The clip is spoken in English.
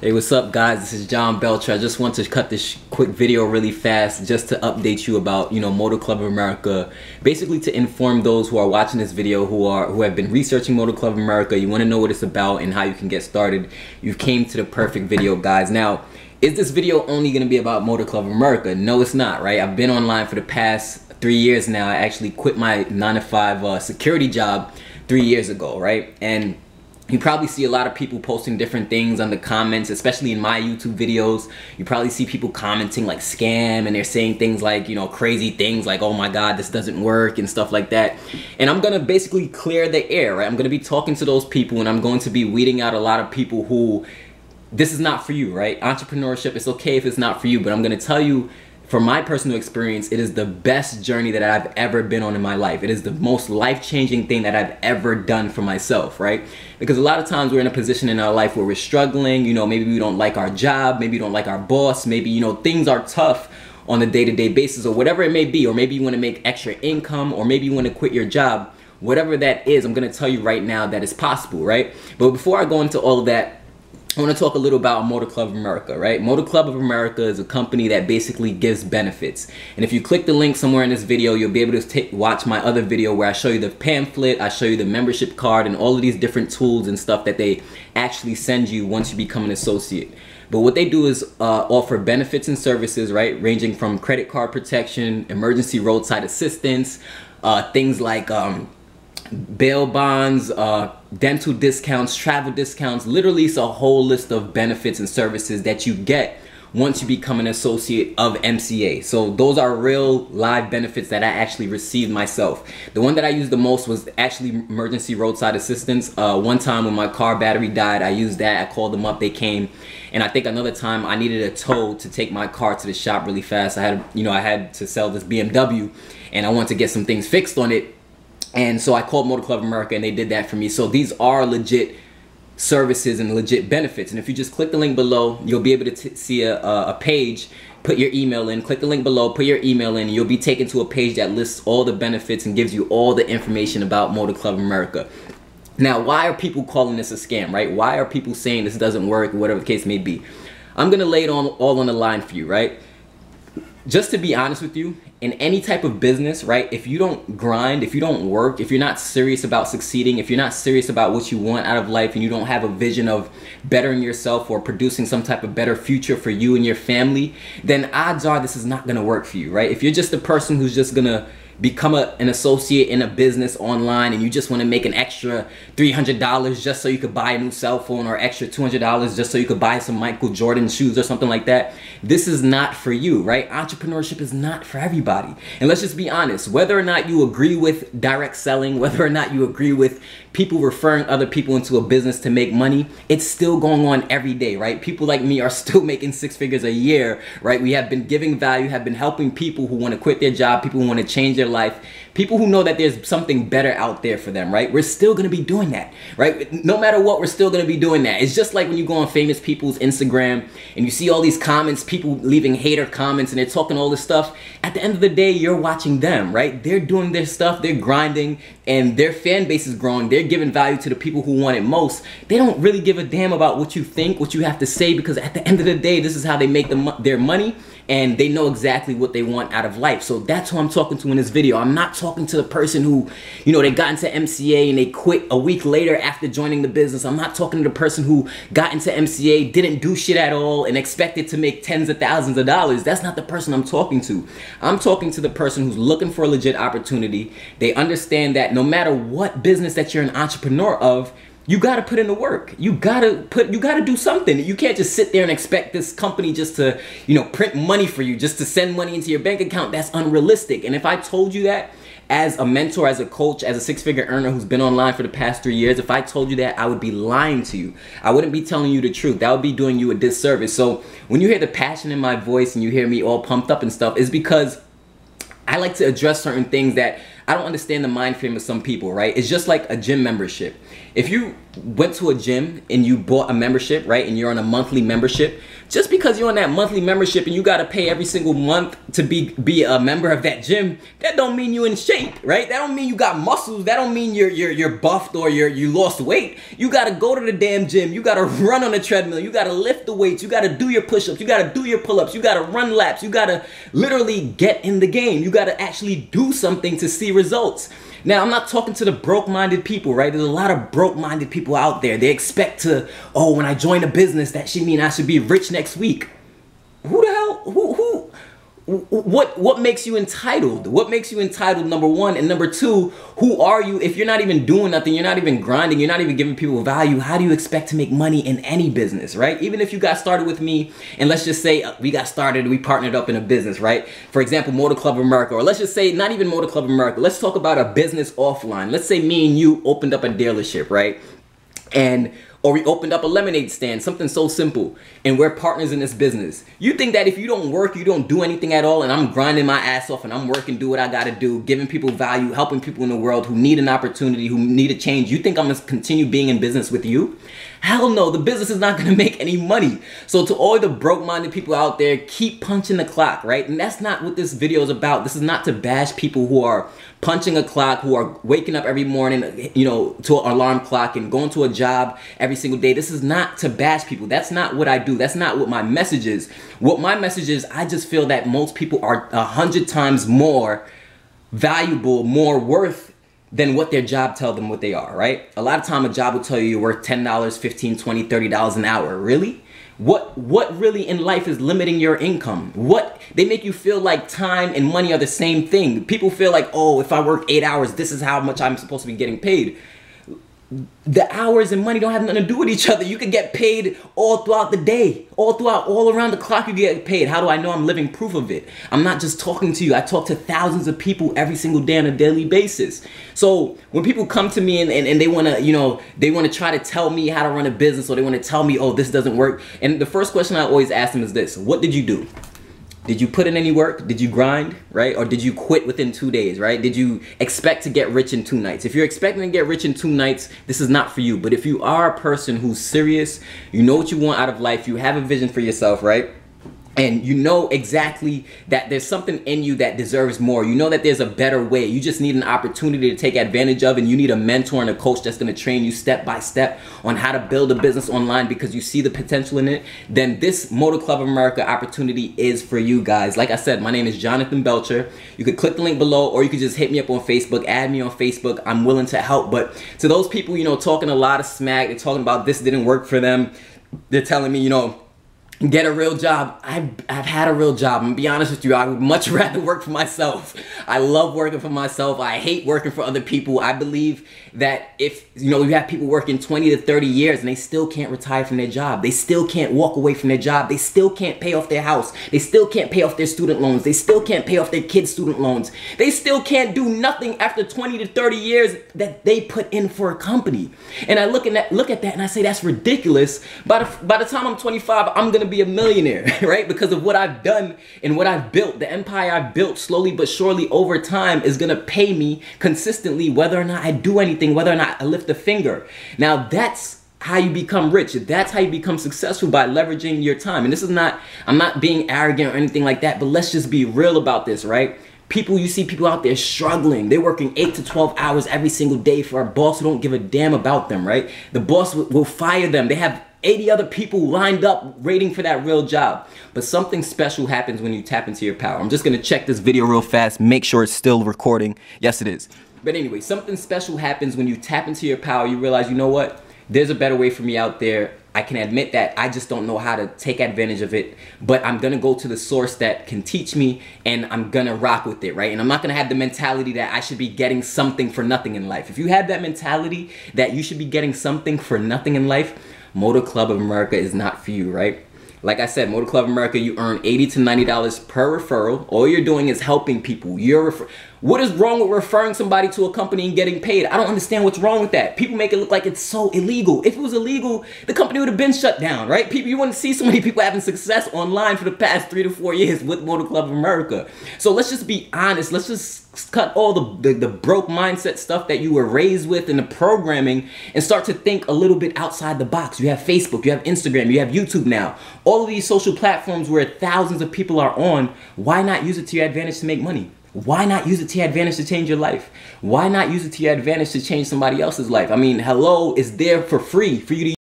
Hey, what's up, guys? This is Jon Belcher. I just want to cut this quick video really fast just to update you about, you know, Motor Club of America. Basically to inform those who are watching this video who are who have been researching Motor Club of America. You want to know what it's about and how you can get started. You've came to the perfect video, guys. Now, is this video only going to be about Motor Club of America? No, it's not, right? I've been online for the past three years now. I actually quit my 9 to 5 uh, security job three years ago, right? And you probably see a lot of people posting different things on the comments, especially in my YouTube videos. You probably see people commenting like scam and they're saying things like, you know, crazy things like, oh my God, this doesn't work and stuff like that. And I'm gonna basically clear the air, right? I'm gonna be talking to those people and I'm going to be weeding out a lot of people who this is not for you, right? Entrepreneurship, it's okay if it's not for you, but I'm gonna tell you from my personal experience, it is the best journey that I've ever been on in my life. It is the most life changing thing that I've ever done for myself, right? Because a lot of times we're in a position in our life where we're struggling, you know, maybe we don't like our job, maybe we don't like our boss, maybe, you know, things are tough on a day to day basis or whatever it may be, or maybe you want to make extra income, or maybe you want to quit your job. Whatever that is, I'm gonna tell you right now that it's possible, right? But before I go into all of that, I want to talk a little about Motor Club of America, right? Motor Club of America is a company that basically gives benefits. And if you click the link somewhere in this video, you'll be able to watch my other video where I show you the pamphlet, I show you the membership card, and all of these different tools and stuff that they actually send you once you become an associate. But what they do is uh, offer benefits and services, right? Ranging from credit card protection, emergency roadside assistance, uh, things like um, bail bonds, uh, dental discounts, travel discounts. Literally, it's a whole list of benefits and services that you get once you become an associate of MCA. So those are real live benefits that I actually received myself. The one that I used the most was actually emergency roadside assistance. Uh, one time when my car battery died, I used that. I called them up, they came. And I think another time I needed a tow to take my car to the shop really fast. I had, you know, I had to sell this BMW and I wanted to get some things fixed on it and so I called Motor Club America and they did that for me. So these are legit services and legit benefits. And if you just click the link below, you'll be able to see a, a page, put your email in, click the link below, put your email in, and you'll be taken to a page that lists all the benefits and gives you all the information about Motor Club America. Now, why are people calling this a scam, right? Why are people saying this doesn't work, whatever the case may be? I'm gonna lay it on all on the line for you, right? Just to be honest with you, in any type of business, right? If you don't grind, if you don't work, if you're not serious about succeeding, if you're not serious about what you want out of life and you don't have a vision of bettering yourself or producing some type of better future for you and your family, then odds are this is not gonna work for you, right? If you're just a person who's just gonna become a, an associate in a business online and you just want to make an extra $300 just so you could buy a new cell phone or extra $200 just so you could buy some Michael Jordan shoes or something like that, this is not for you, right? Entrepreneurship is not for everybody. And let's just be honest, whether or not you agree with direct selling, whether or not you agree with people referring other people into a business to make money, it's still going on every day, right? People like me are still making six figures a year, right? We have been giving value, have been helping people who want to quit their job, people who want to change their life, people who know that there's something better out there for them, right? We're still to be doing that, right? No matter what, we're still to be doing that. It's just like when you go on famous people's Instagram and you see all these comments, people leaving hater comments and they're talking all this stuff. At the end of the day, you're watching them, right? They're doing their stuff, they're grinding, and their fan base is growing. They're giving value to the people who want it most. They don't really give a damn about what you think, what you have to say, because at the end of the day, this is how they make the, their money and they know exactly what they want out of life. So that's who I'm talking to in this video. I'm not talking to the person who, you know, they got into MCA and they quit a week later after joining the business. I'm not talking to the person who got into MCA, didn't do shit at all, and expected to make tens of thousands of dollars. That's not the person I'm talking to. I'm talking to the person who's looking for a legit opportunity. They understand that no matter what business that you're an entrepreneur of, you got to put in the work. You got to put you got to do something. You can't just sit there and expect this company just to, you know, print money for you, just to send money into your bank account. That's unrealistic. And if I told you that as a mentor, as a coach, as a six-figure earner who's been online for the past 3 years, if I told you that, I would be lying to you. I wouldn't be telling you the truth. That would be doing you a disservice. So, when you hear the passion in my voice and you hear me all pumped up and stuff, is because I like to address certain things that I don't understand the mind frame of some people, right? It's just like a gym membership. If you went to a gym and you bought a membership, right, and you're on a monthly membership, just because you're on that monthly membership and you got to pay every single month to be be a member of that gym, that don't mean you in shape, right? That don't mean you got muscles. That don't mean you're you're you're buffed or you're you lost weight. You got to go to the damn gym. You got to run on the treadmill. You got to lift the weights. You got to do your push-ups. You got to do your pull-ups. You got to run laps. You got to literally get in the game. You got to actually do something to see results. Now, I'm not talking to the broke minded people, right? There's a lot of broke minded people out there. They expect to, oh, when I join a business, that should mean I should be rich next week. Who the hell? Who, who, what what makes you entitled? What makes you entitled number one? And number two who are you if you're not even doing nothing? You're not even grinding. You're not even giving people value. How do you expect to make money in any business right? Even if you got started with me and let's just say uh, we got started we partnered up in a business right? For example motor club america or let's just say not even motor club america. Let's talk about a business offline. Let's say me and you opened up a dealership right? And or we opened up a lemonade stand, something so simple, and we're partners in this business. You think that if you don't work, you don't do anything at all, and I'm grinding my ass off and I'm working, do what I gotta do, giving people value, helping people in the world who need an opportunity, who need a change, you think I'm gonna continue being in business with you? Hell no, the business is not gonna make any money. So to all the broke-minded people out there, keep punching the clock, right? And that's not what this video is about. This is not to bash people who are punching a clock, who are waking up every morning, you know, to an alarm clock and going to a job every single day. This is not to bash people. That's not what I do. That's not what my message is. What my message is, I just feel that most people are a hundred times more valuable, more worth than what their job tell them what they are, right? A lot of time a job will tell you you're worth $10, $15, $20, $30 an hour. Really? What what really in life is limiting your income? What they make you feel like time and money are the same thing. People feel like, "Oh, if I work 8 hours, this is how much I'm supposed to be getting paid." The hours and money don't have nothing to do with each other. You can get paid all throughout the day, all throughout, all around the clock. You get paid. How do I know I'm living proof of it? I'm not just talking to you. I talk to thousands of people every single day on a daily basis. So when people come to me and, and, and they want to, you know, they want to try to tell me how to run a business or they want to tell me, oh, this doesn't work. And the first question I always ask them is this: What did you do? Did you put in any work? Did you grind, right? Or did you quit within two days, right? Did you expect to get rich in two nights? If you're expecting to get rich in two nights, this is not for you. But if you are a person who's serious, you know what you want out of life, you have a vision for yourself, right? And you know exactly that there's something in you that deserves more. You know that there's a better way. You just need an opportunity to take advantage of, and you need a mentor and a coach that's gonna train you step by step on how to build a business online because you see the potential in it. Then this Motor Club of America opportunity is for you guys. Like I said, my name is Jonathan Belcher. You could click the link below, or you could just hit me up on Facebook, add me on Facebook. I'm willing to help. But to those people, you know, talking a lot of smack, they're talking about this didn't work for them. They're telling me, you know, get a real job. I've, I've had a real job. I'm be honest with you. I would much rather work for myself. I love working for myself. I hate working for other people. I believe that if, you know, you have people working 20 to 30 years and they still can't retire from their job. They still can't walk away from their job. They still can't pay off their house. They still can't pay off their student loans. They still can't pay off their kids' student loans. They still can't do nothing after 20 to 30 years that they put in for a company. And I look at that, look at that and I say that's ridiculous. By the, by the time I'm 25, I'm be a millionaire, right? Because of what I've done and what I've built. The empire I've built slowly but surely over time is gonna pay me consistently whether or not I do anything, whether or not I lift a finger. Now that's how you become rich. That's how you become successful by leveraging your time. And this is not, I'm not being arrogant or anything like that, but let's just be real about this, right? People, you see people out there struggling. They're working 8 to 12 hours every single day for a boss who don't give a damn about them, right? The boss will fire them. They have 80 other people lined up waiting for that real job. But something special happens when you tap into your power. I'm just gonna check this video real fast, make sure it's still recording. Yes, it is. But anyway, something special happens when you tap into your power. You realize, you know what? There's a better way for me out there. I can admit that I just don't know how to take advantage of it, but I'm gonna go to the source that can teach me and I'm gonna rock with it, right? And I'm not gonna have the mentality that I should be getting something for nothing in life. If you have that mentality that you should be getting something for nothing in life, Motor Club of America is not for you, right? Like I said, Motor Club America, you earn eighty to ninety dollars per referral. All you're doing is helping people. You're refer- what is wrong with referring somebody to a company and getting paid? I don't understand what's wrong with that. People make it look like it's so illegal. If it was illegal, the company would have been shut down, right? People, you wouldn't see so many people having success online for the past three to four years with Motor Club America. So let's just be honest. Let's just cut all the, the, the broke mindset stuff that you were raised with and the programming and start to think a little bit outside the box. You have Facebook, you have Instagram, you have YouTube now. All of these social platforms where thousands of people are on, why not use it to your advantage to make money? Why not use it to your advantage to change your life? Why not use it to your advantage to change somebody else's life? I mean, hello, it's there for free for you to